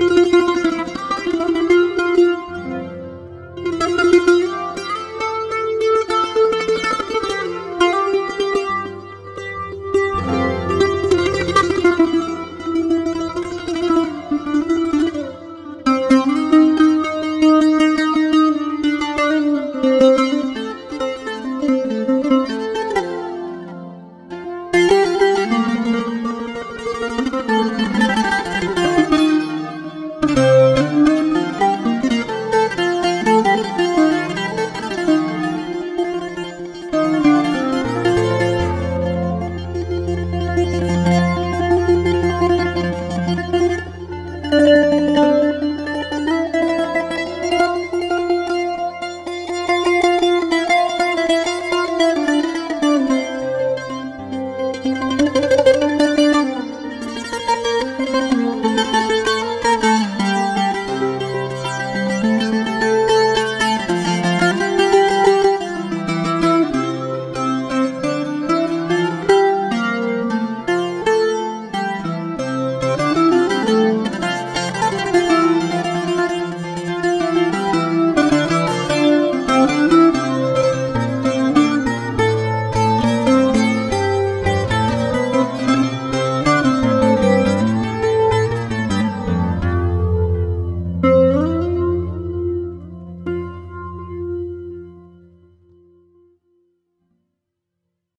Música